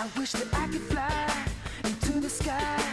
I wish that I could fly into the sky.